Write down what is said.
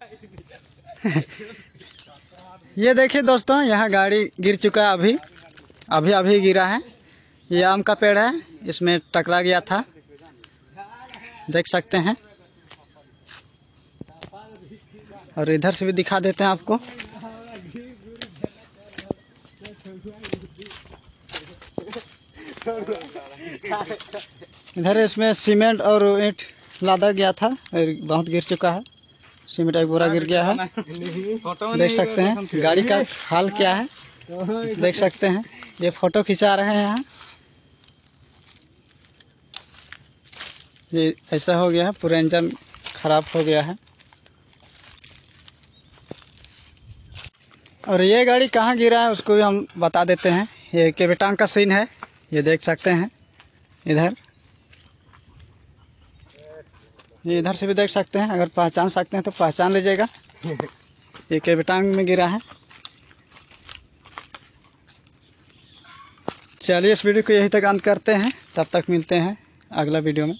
ये देखिए दोस्तों, यहाँ गाड़ी गिर चुका है अभी। अभी अभी गिरा है। ये आम का पेड़ है। इसमें टकरा गया था। देख सकते हैं। और इधर से भी दिखा देते हैं आपको। इधर इसमें सीमेंट और ईंट लादा गया था। और बहुत गिर चुका है। सीमेंट एक बोरा गिर गया है। देख सकते हैं गाड़ी का हाल क्या है। देख सकते हैं ये फ़ोटो खिंचा रहे हैं यहाँ। ये ऐसा हो गया है पूरा इंजन खराब हो गया है। और ये गाड़ी कहाँ गिरा है उसको भी हम बता देते हैं। ये केवेटांग का सीन है ये देख सकते हैं। इधर। ये इधर से भी देख सकते हैं, अगर पहचान सकते हैं तो पहचान लीजिएगा। ये केवटांग में गिरा है। चलिए इस वीडियो को यहीं तक अंत करते हैं। तब तक मिलते हैं अगला वीडियो में।